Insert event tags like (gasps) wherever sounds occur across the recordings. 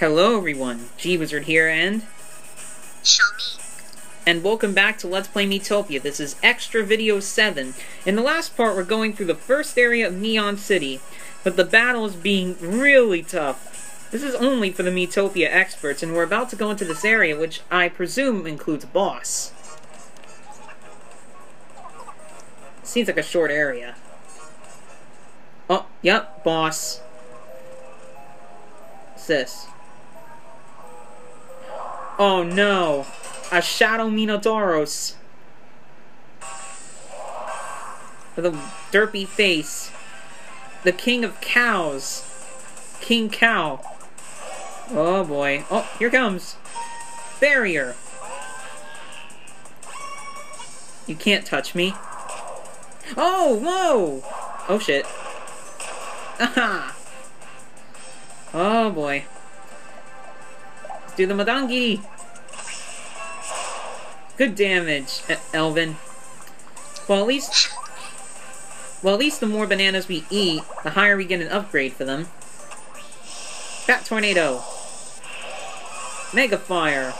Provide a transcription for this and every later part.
Hello everyone, G-Wizard here and... Shel Mii. And welcome back to Let's Play Miitopia. This is Extra Video 7. In the last part, we're going through the first area of Neon City, but the battle is being really tough. This is only for the Miitopia experts, and we're about to go into this area, which I presume includes a boss. Seems like a short area. Oh, yep, boss. What's this? Oh no! A Shadow Minotauros! With a derpy face. The king of cows. King Cow. Oh boy. Oh, here comes. Barrier. You can't touch me. Oh, whoa! Oh shit. (laughs) Aha! Oh boy do the Madangi! Good damage, Elvin. Well, at least... Well, at least the more bananas we eat, the higher we get an upgrade for them. Bat Tornado. Mega Fire.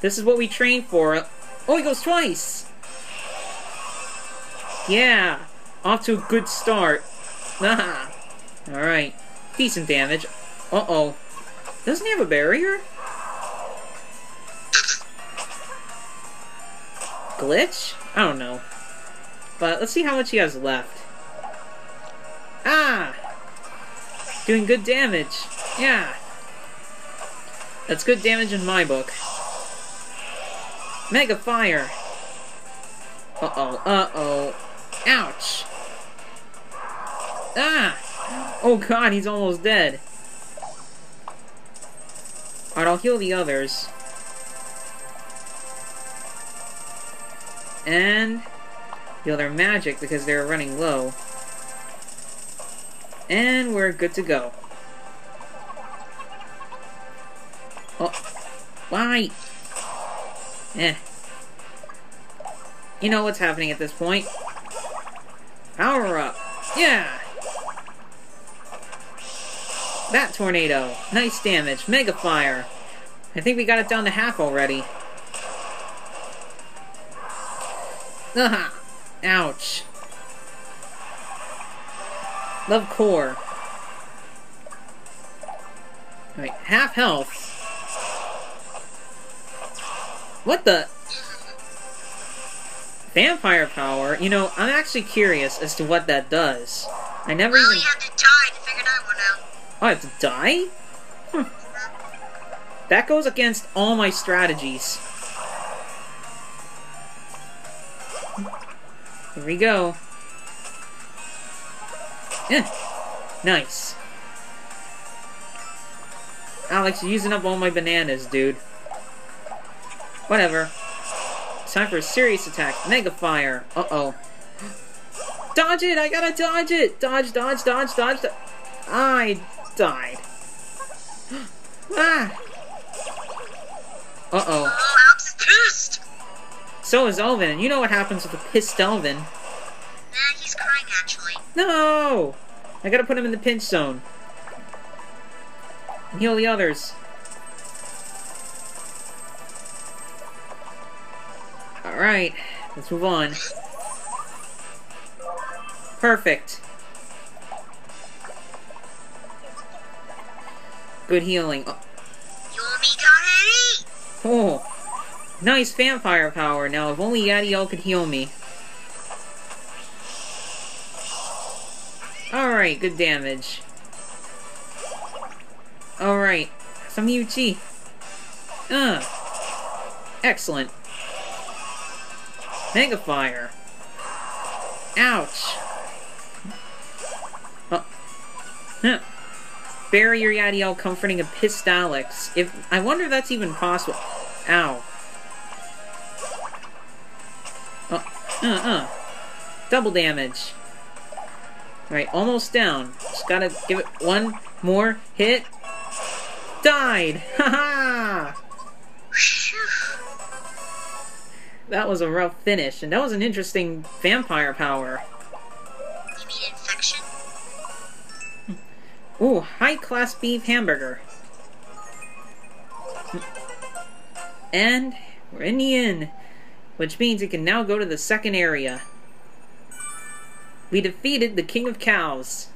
This is what we train for. Oh, he goes twice! Yeah! Off to a good start. (laughs) Alright. Decent damage. Uh-oh. Doesn't he have a barrier? Glitch? I don't know. But let's see how much he has left. Ah! Doing good damage. Yeah. That's good damage in my book. Mega Fire! Uh-oh, uh-oh. Ouch! Ah! Oh god, he's almost dead. Alright, I'll heal the others. And heal their magic because they're running low. And we're good to go. Oh, why? Eh. You know what's happening at this point. Power up. Yeah! That tornado. Nice damage. Mega fire. I think we got it down to half already. Aha! (laughs) Ouch. Love core. Alright, half health. What the? Vampire power? You know, I'm actually curious as to what that does. I never well, even... you have to die to figure that one out. Oh, I have to die? That goes against all my strategies. Here we go. Yeah. Nice. Alex, you're using up all my bananas, dude. Whatever. Time for a serious attack. Mega Fire. Uh-oh. Dodge it! I gotta dodge it! Dodge, dodge, dodge, dodge, dodge. I died. (gasps) ah! Uh-oh. So is Elvin, and you know what happens with a pissed Elvin. Nah, he's crying, actually. No! I gotta put him in the pinch zone. And heal the others. Alright, let's move on. Perfect. Good healing. Oh. Nice vampire power. Now, if only Yadiel could heal me. Alright, good damage. Alright, some UT. Uh, excellent. Mega Fire. Ouch. Oh. Huh. Barrier Yadiel comforting a pissed Alex. If I wonder if that's even possible. Ow. Uh-uh. Double damage. Alright, almost down. Just gotta give it one more hit. Died! (laughs) Haha! that was a rough finish, and that was an interesting vampire power. You mean infection? Ooh, high-class beef hamburger. And we're in the inn, which means we can now go to the second area. We defeated the King of Cows.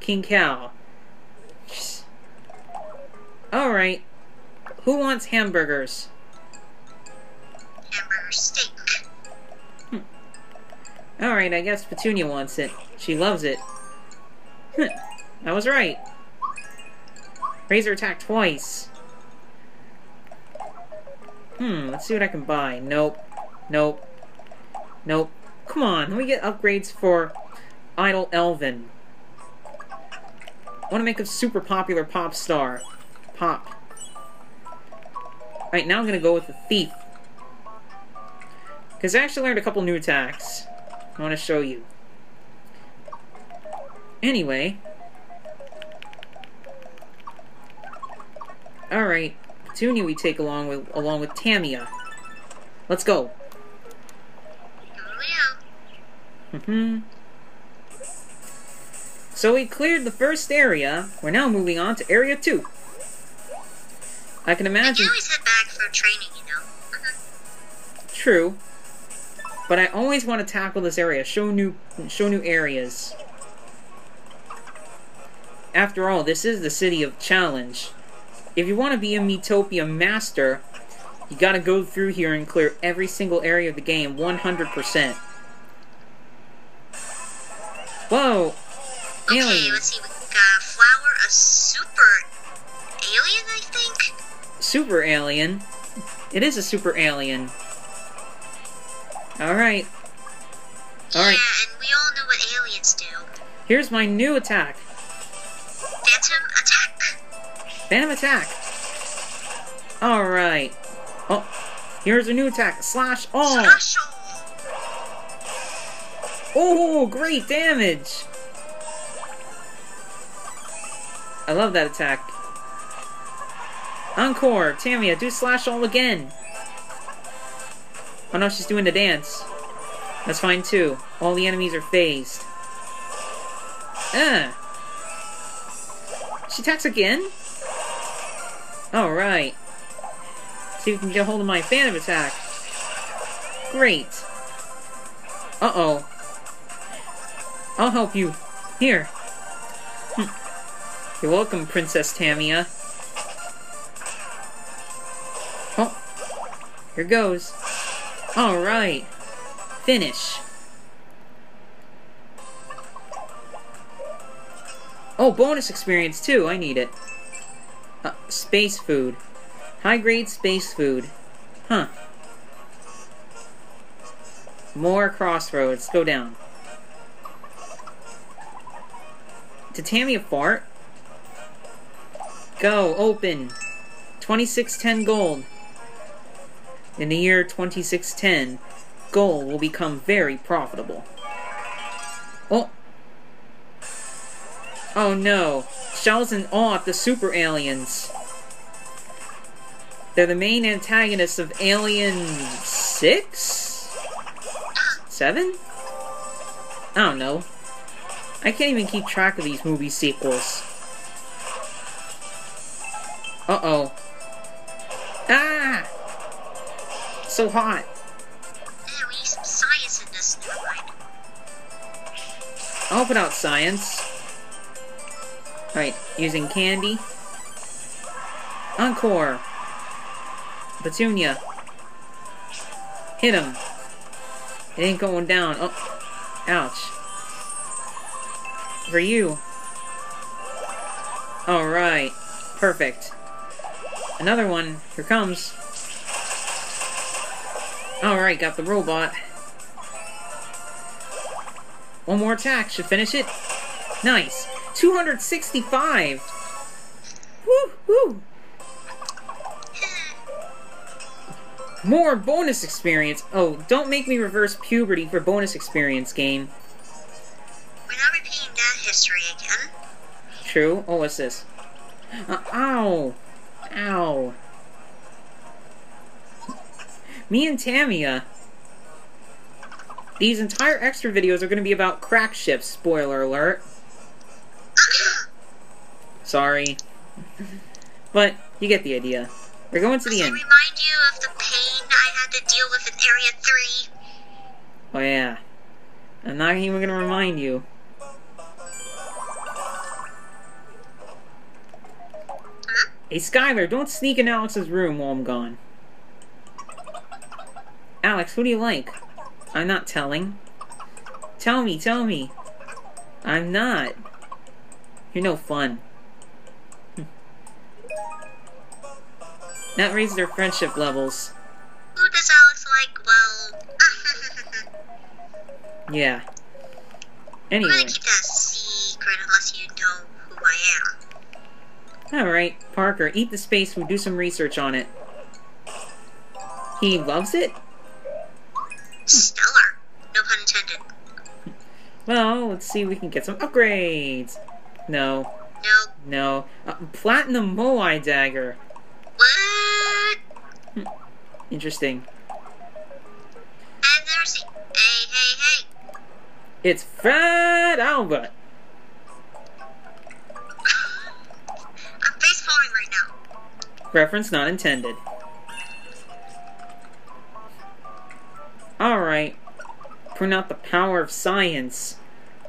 King Cow. Alright. Who wants hamburgers? Hamburger steak. Hmm. Alright, I guess Petunia wants it. She loves it. I was right. Razor attack twice. Hmm, let's see what I can buy. Nope. Nope. Nope. Come on, let me get upgrades for Idle Elvin. I want to make a super popular pop star. Pop. Alright, now I'm going to go with the Thief. Because I actually learned a couple new attacks. I want to show you. Anyway. Alright. Petunia we take along with along with Tamia. Let's go. Here we go. hmm So we cleared the first area. We're now moving on to area two. I can imagine. can always head back for training, you know. (laughs) True. But I always want to tackle this area, show new show new areas. After all, this is the city of challenge. If you want to be a Miitopia master, you gotta go through here and clear every single area of the game 100%. Whoa! Okay, Alien. let's see. We got a flower, a super alien, I think. Super alien. It is a super alien. Alright. Alright. Yeah, and we all know what aliens do. Here's my new attack. Phantom attack. Alright. Oh, here's a new attack. Slash all. Slash all. Oh, great damage. I love that attack. Encore. Tamia, do slash all again. Oh no, she's doing the dance. That's fine too. All the enemies are phased. Ah. She attacks again? Alright. See if we can get a hold of my Phantom attack. Great. Uh-oh. I'll help you. Here. Hm. You're welcome, Princess Tamia. Oh. Here goes. Alright. Finish. Oh, bonus experience too. I need it. Uh, space food. High grade space food. Huh. More crossroads. Go down. Did Tamia fart? Go, open. 2610 gold. In the year 2610, gold will become very profitable. Oh! Oh no. Shel's in awe at the super aliens. They're the main antagonists of Alien 6? 7? I don't know. I can't even keep track of these movie sequels. Uh-oh. Ah! So hot. Need some science in this. Never mind. I'll put out science. Alright, using candy. Encore. Petunia. Hit him. It ain't going down. Oh. Ouch. For you. Alright. Perfect. Another one. Here comes. Alright, got the robot. One more attack should finish it. Nice. 265! Woo woo! More bonus experience! Oh, don't make me reverse puberty for bonus experience game. We're not repeating that history again. True. Oh, what's this? Uh, ow! Ow. Me and Tamia. These entire extra videos are going to be about crack ships, spoiler alert. Sorry. But, you get the idea. We're going to the end. remind you of the pain I had to deal with in Area 3? Oh yeah. I'm not even gonna remind you. Huh? Hey Skylar, don't sneak in Alex's room while I'm gone. Alex, who do you like? I'm not telling. Tell me, tell me. I'm not. You're no fun. That raises their friendship levels. Who does Alex like? Well, (laughs) Yeah. I'm Anyway. gonna keep that secret unless you know who I am. Alright, Parker, eat the space food, do some research on it. He loves it? Stellar. No pun intended. Well, let's see if we can get some upgrades. No, No. no. Uh, Platinum Moai Dagger. Interesting. And there's. Hey, hey, hey. It's Fat Albert. (laughs) I'm face palming right now. Reference not intended. Alright. Print out the power of science.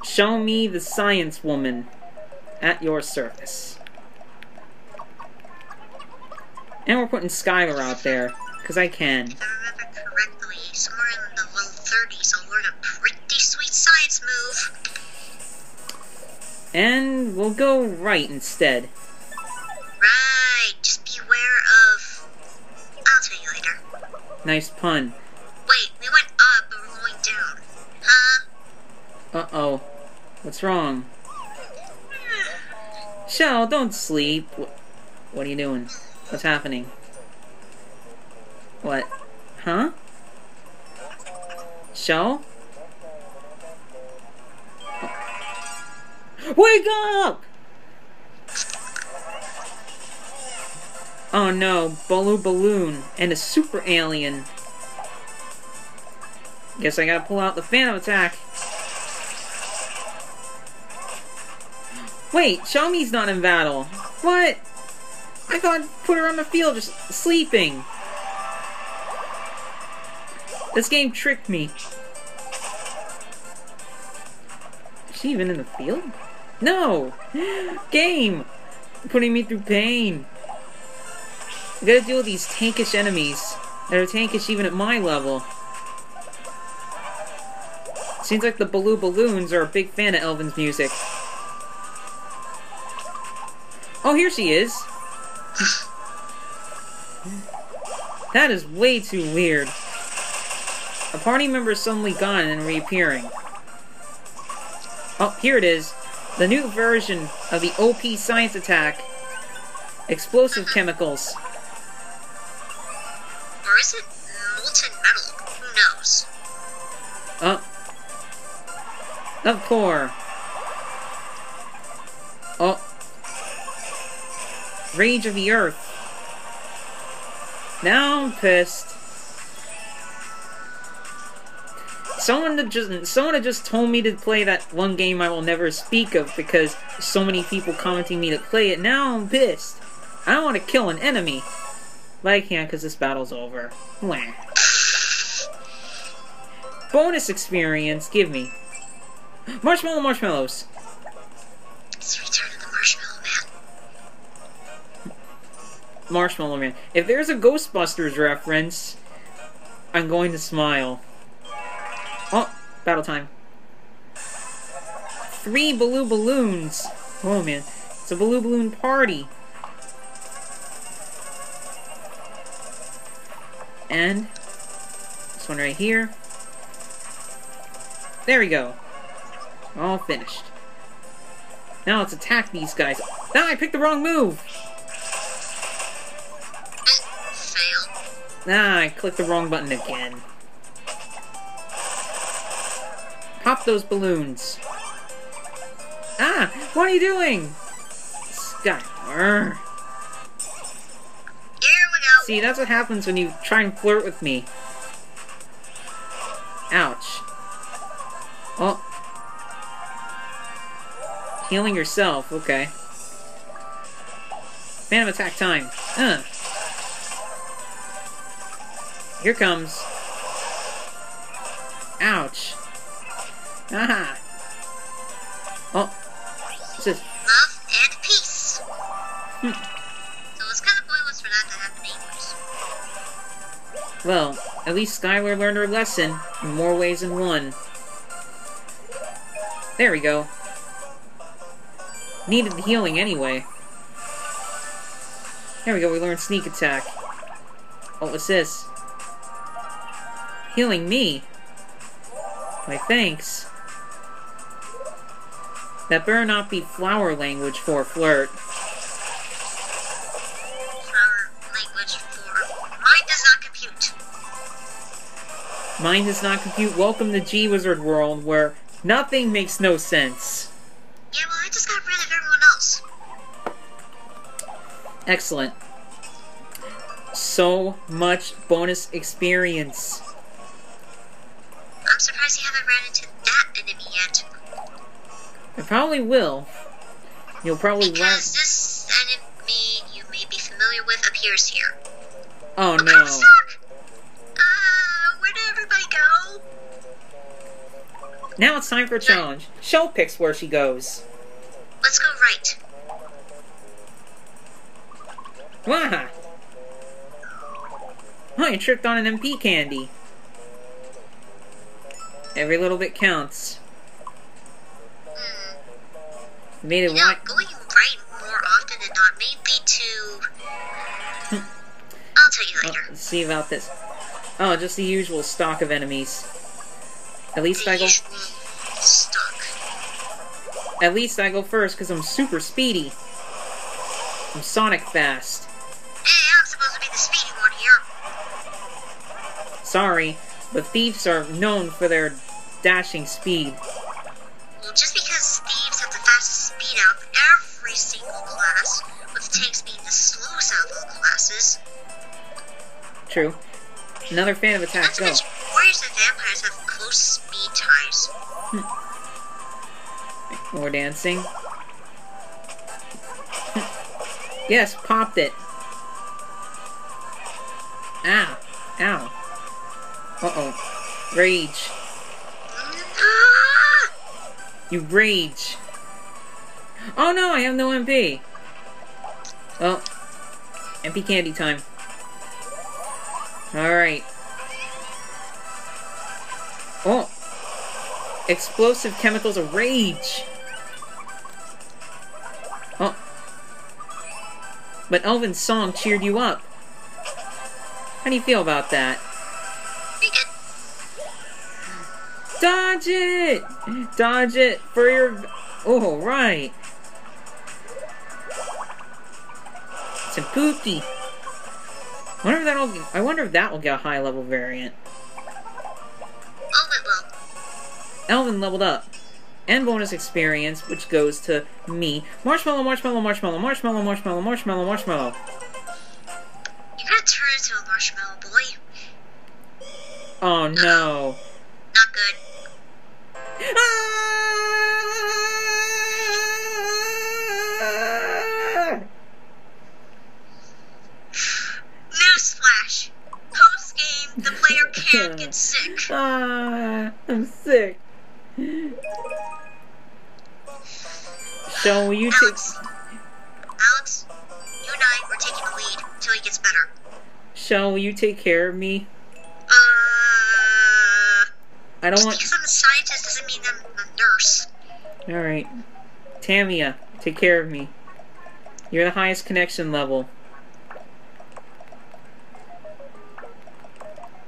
Shel Mii the science woman at your service. And we're putting Skylar out there, because I can. If I remember correctly, somewhere in the low 30s, I'll learn a pretty sweet science move. And we'll go right instead. Right. Just beware of. I'll tell you later. Nice pun. Wait, we went up, but we're going down. Huh? Uh-oh. What's wrong? Hmm. Shel, don't sleep. What are you doing? What's happening? What? Huh? Shel? Wake up! Oh no, Baloo Balloon and a super alien. Guess I gotta pull out the Phantom attack. Wait, Shel Mii's not in battle. What? I thought put her on the field just sleeping. This game tricked me. Is she even in the field? No! (gasps) Game! Putting me through pain. I gotta deal with these tankish enemies that are tankish even at my level. Seems like the Baloo Balloons are a big fan of Elvin's music. Oh, here she is. (laughs) That is way too weird. A party member is suddenly gone and reappearing. Oh, here it is. The new version of the OP science attack. Explosive chemicals. Or is it molten metal? Who knows? Oh. Of core. Oh. Rage of the Earth. Now I'm pissed. Someone that just someone had just told me to play that one game I will never speak of because so many people commenting me to play it. Now I'm pissed. I want to kill an enemy. But I can't because this battle's over. Wah. Bonus experience, give me. Marshmallow marshmallows. It's the return of the marshmallow man. Marshmallow Man. If there's a Ghostbusters reference, I'm going to smile. Oh, battle time. Three blue Balloons. Oh man, it's a blue Balloon party. And this one right here. There we go. All finished. Now let's attack these guys. Ah, I picked the wrong move! Ah, I clicked the wrong button again. Pop those balloons. Ah, what are you doing? Skylar. Here we go. See, that's what happens when you try and flirt with me. Ouch. Oh. Healing yourself, okay. Phantom attack time. Uh. Here comes. Ouch. Aha. Oh. What's this? Love and peace. Hmm. So it's kind of pointless for that to happen anyways. Well, at least Skylar learned her lesson in more ways than one. There we go. Needed the healing anyway. There we go, we learned sneak attack. What was this? Healing me? Why, thanks. That better not be flower language for flirt. Flower language for mine does not compute. Mine does not compute. Welcome to G Wizard World, where nothing makes no sense. Yeah, well, I just got rid of everyone else. Excellent. So much bonus experience. I'm surprised you haven't ran I probably will. You'll probably. Because this enemy you may be familiar with appears here. Oh I'm no. Uh, where did everybody go? Now it's time for a challenge. Shel picks where she goes. Let's go right. Wah! Oh, you tripped on an MP candy. Every little bit counts. Made it You know, going right more often than not may lead to... (laughs) I'll tell you Oh, later. let's see about this. Oh, just the usual stock of enemies. At least The I go. stock. At least I go first because I'm super speedy. I'm Sonic fast. Hey, I'm supposed to be the speedy one here. Sorry, but thieves are known for their dashing speed. Well, just classes, True. Another fan of not attack. Go. mention warriors and vampires have close speed ties. Hmm. More dancing. yes, popped it. Ow. Ow. Uh-oh. Rage. You rage. Oh no, I have no MP. Well, oh. MP candy time. Alright. Oh. Explosive chemicals of rage. Oh. But Elvin's song cheered you up. How do you feel about that? Dodge it! Dodge it for your. Oh, right. Some poopy. Wonder if that'll. I wonder if that will get a high level variant. Oh. Elvin leveled up. And bonus experience, which goes to me. Marshmallow, marshmallow, marshmallow, marshmallow, marshmallow, marshmallow, marshmallow. You're gonna turn into a marshmallow boy. Oh no. Not good. Ah! The player can get sick. (laughs) Ah, I'm sick. So will you take Alex, Alex, you and I, we're taking the lead until he gets better. Shel, will you take care of me? Uh, I don't want because I'm a scientist doesn't mean I'm a nurse. Alright. Tamia, take care of me. You're the highest connection level.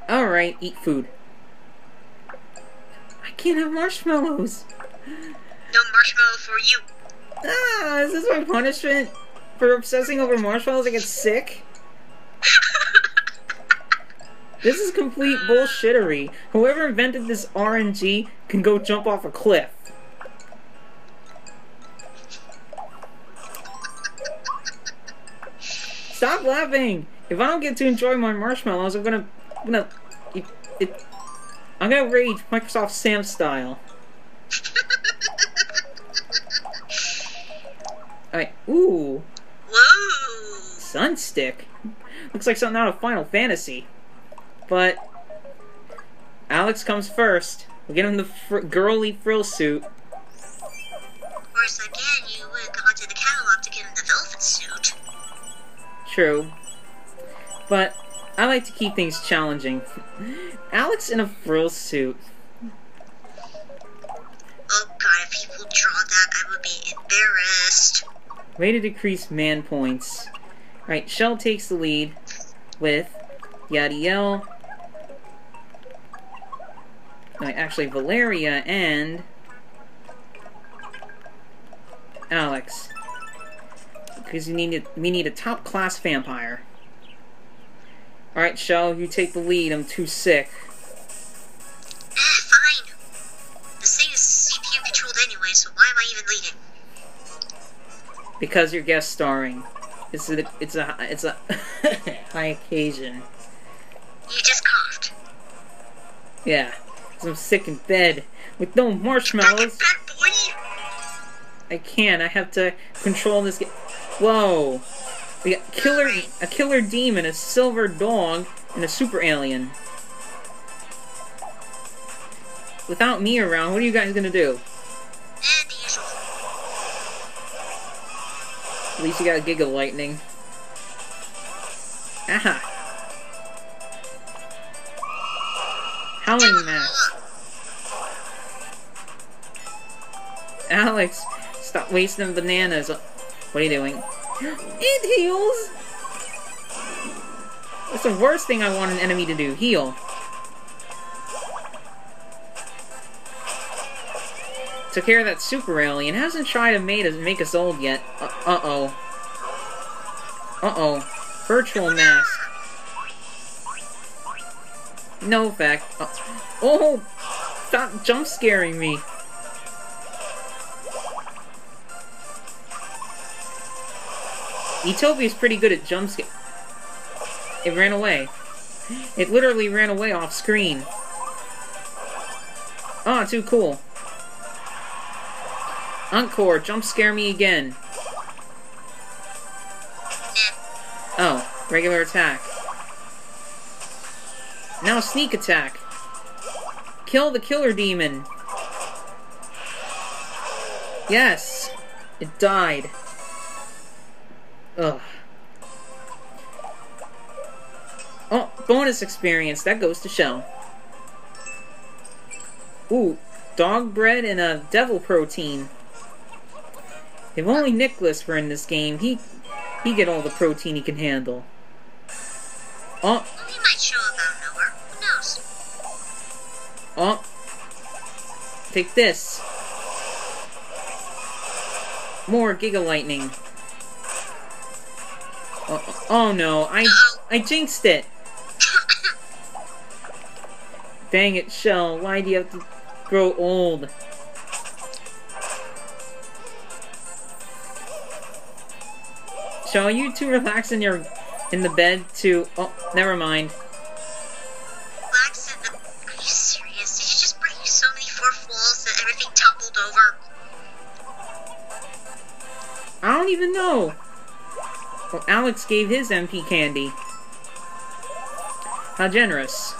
Alright, eat food. I can't have marshmallows. No marshmallow for you. Ah, is this my punishment? For obsessing over marshmallows, I get sick? (laughs) This is complete bullshittery. Whoever invented this RNG can go jump off a cliff. Stop laughing! If I don't get to enjoy my marshmallows, I'm gonna, gonna, it, it, I'm gonna rage Microsoft Sam style. (laughs) Alright, ooh, Whoa! Sunstick. Looks like something out of Final Fantasy. but Alex comes first. We'll get him the fr- girly frill suit. Of course, again, you would go to the catalog to get him the velvet suit. True. But I like to keep things challenging. Alex in a frill suit. Oh god, if people draw that, I would be embarrassed. Way to decrease man points. Alright, Shel takes the lead with Yadiel. No, actually, Valeria and Alex. Because we need a, we need a top class vampire. Alright, Shel, you take the lead. I'm too sick. Ah, fine. This thing is CPU controlled anyway, so why am I even leading? Because you're guest starring. It's a it's a it's a (laughs) high occasion. You just coughed. Yeah. 'Cause I'm sick in bed with no marshmallows. bed, boy! I can't. I have to control this. Whoa! We got killer, a killer demon, a silver dog, and a super alien. Without me around, what are you guys gonna do? At least you got a Giga Lightning. Aha! Howling Mask. Alex, stop wasting bananas. What are you doing? It heals! That's the worst thing I want an enemy to do. Heal. Took care of that super alien. Hasn't tried to make us, make us old yet. Uh, uh-oh. Uh-oh. Virtual mask. No effect. Uh, oh! Stop jump scaring me. Utopia's pretty good at jump scare. It ran away. It literally ran away off screen. Oh, too cool. Encore, jump scare me again. Oh, regular attack. Now sneak attack. Kill the killer demon. Yes, it died. Ugh. Oh, bonus experience. That goes to Shel. Ooh, dog bread and a devil protein. If only Nicholas were in this game, he he get all the protein he can handle. Oh, he might show up out of nowhere. Who knows? oh. Take this. More Giga Lightning. Oh, oh no, I I jinxed it. Dang it, Shel. Why do you have to grow old? Shel, you too relaxed in your in the bed to oh never mind. Relax in the... Are you serious? Did you just break so many fourth walls that everything toppled over? I don't even know. Well, Alex gave his MP candy. How generous.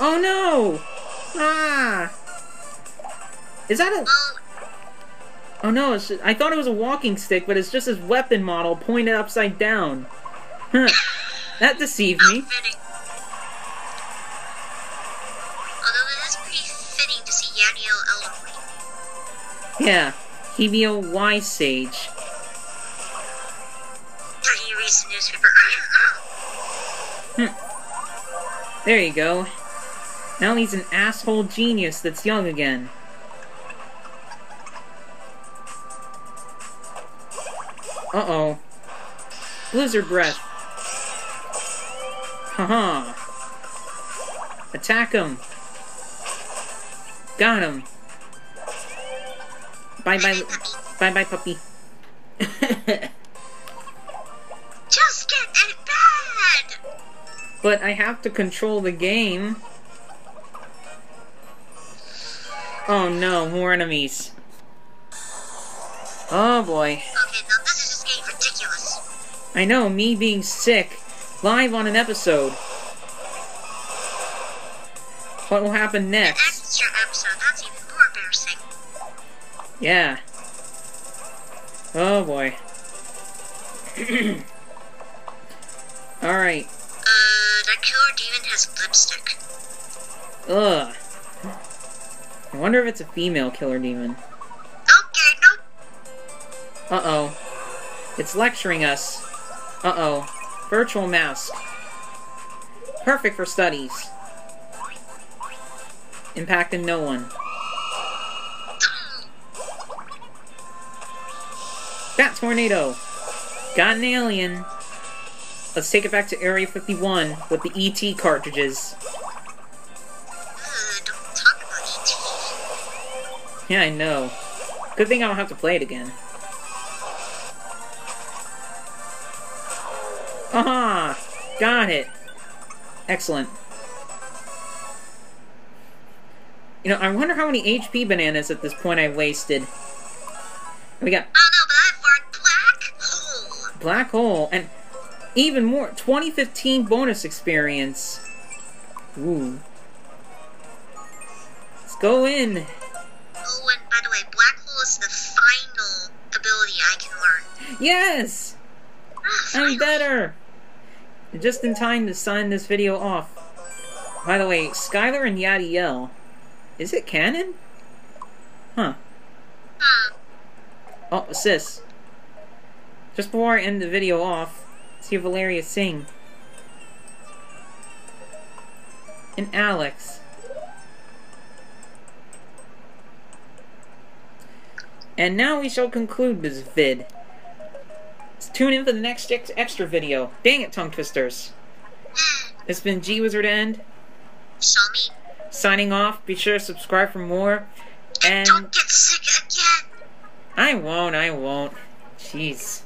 Oh no! Ah! Is that a... Oh no, just, I thought it was a walking stick, but it's just his weapon model pointed upside down. Huh. That deceived me. outfitting. Wise it is newspaper. Hmm. There you go. Now he's an asshole genius that's young again. Uh-oh. Blizzard breath. Haha. Attack him. Got him. Bye bye. Bye bye, puppy. (laughs) but I have to control the game. Oh no, more enemies. Oh boy. Okay, now this is just getting ridiculous. I know, me being sick, live on an episode. What will happen next? extra episode, that's even more embarrassing. Yeah. Oh boy. (clears throat) Alright. Uh, killer demon has lipstick. Ugh. I wonder if it's a female killer demon. Okay, nope. Uh-oh. It's lecturing us. Uh-oh. Virtual mask. Perfect for studies. Impacting no one. Bat Tornado. Got an alien. Let's take it back to Area 51 with the ET cartridges. Uh, don't talk about ET. Yeah, I know. Good thing I don't have to play it again. Aha! Got it! Excellent. You know, I wonder how many HP bananas at this point I wasted. We got Oh no, but I've learned black hole. Black Hole, and even more, 2015 bonus experience. Ooh. Let's go in. Oh, and by the way, black hole is the final ability I can learn. Yes! Ah, I'm better! Just in time to sign this video off. By the way, Skylar and Yadiel, is it canon? Huh. Hmm. Oh, sis. Just before I end the video off, see Valeria sing. And Alex. And now we shall conclude this vid. Let's tune in for the next ex- extra video. Dang it, tongue twisters. It's been G Wizard End, Shel Mii. signing off. Be sure to subscribe for more. And And don't get sick again. I won't, I won't. Jeez.